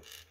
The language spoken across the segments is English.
you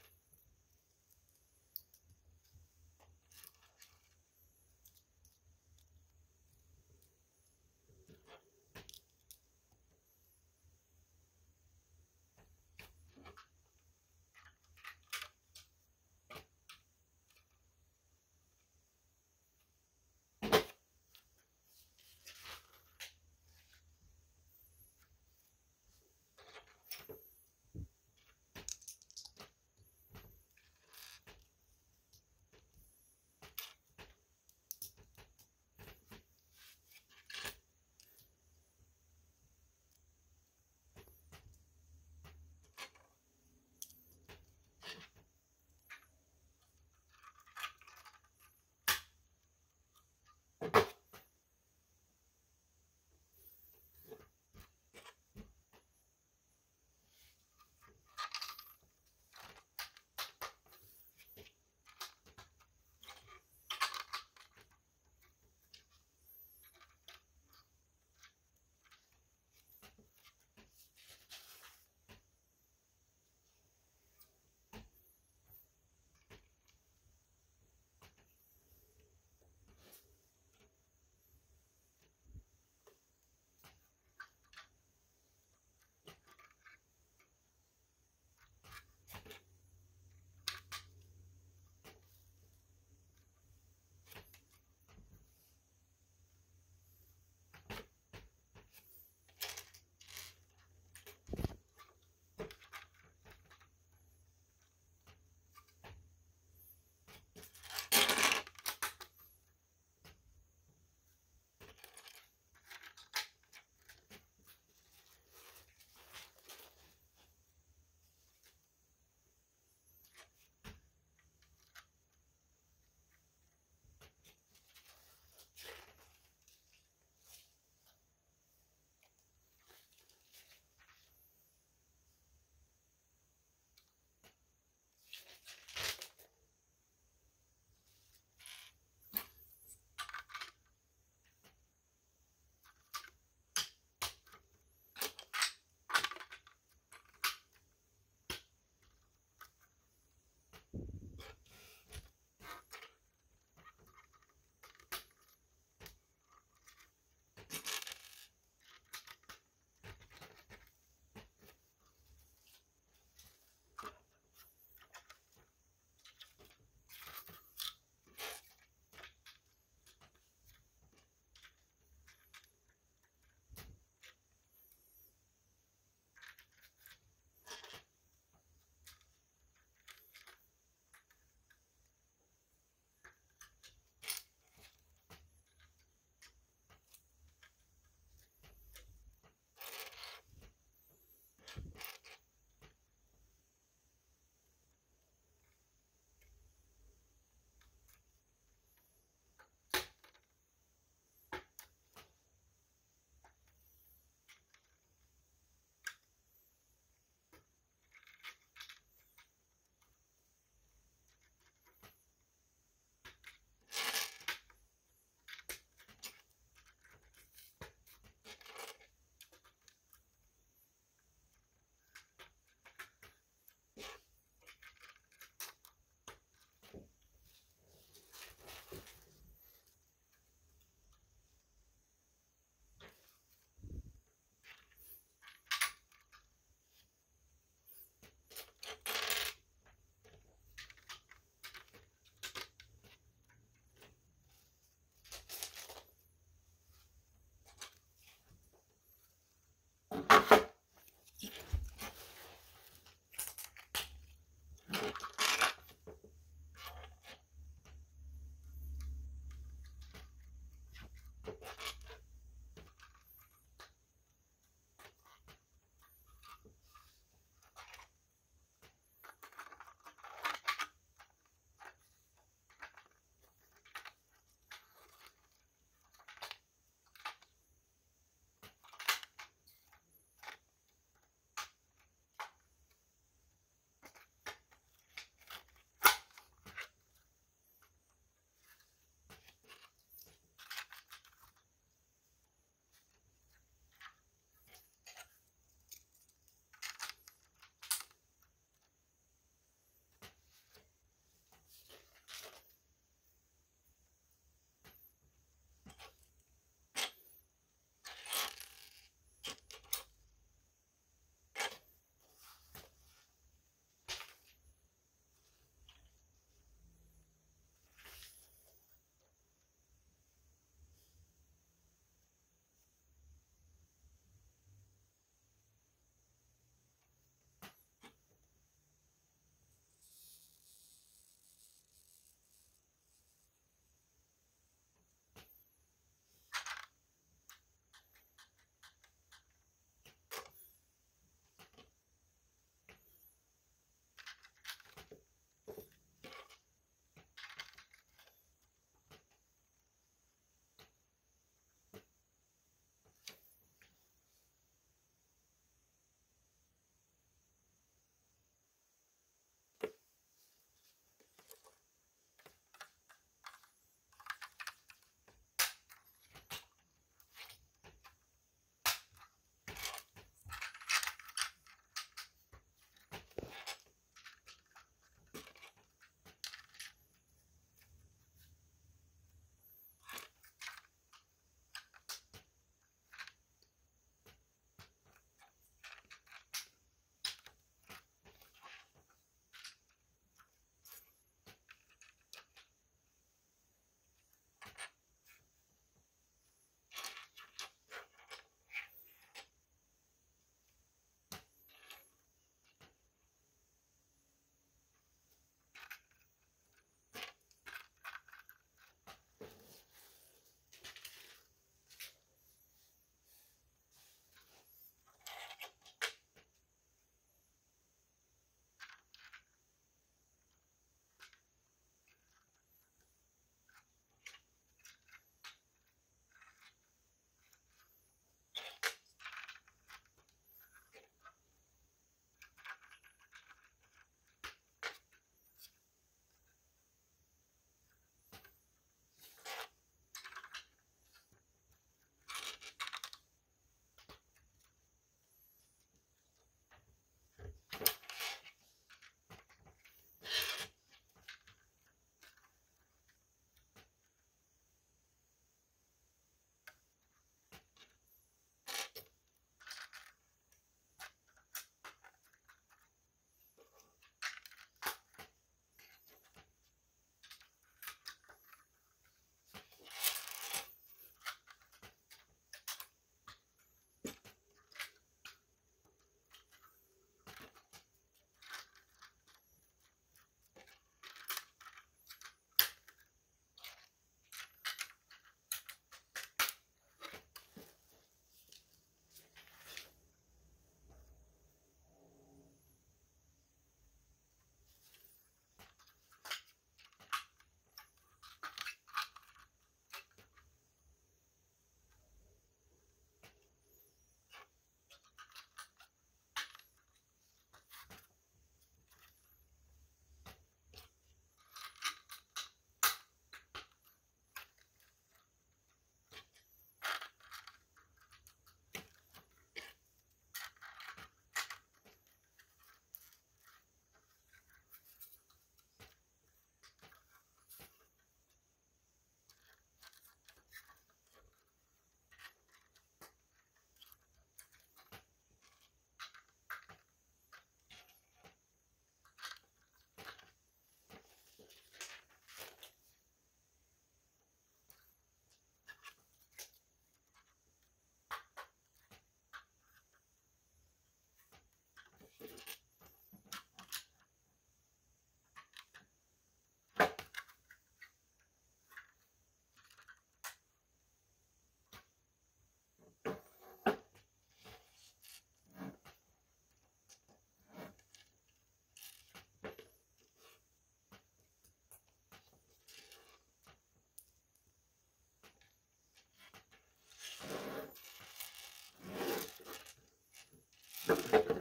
Perfect.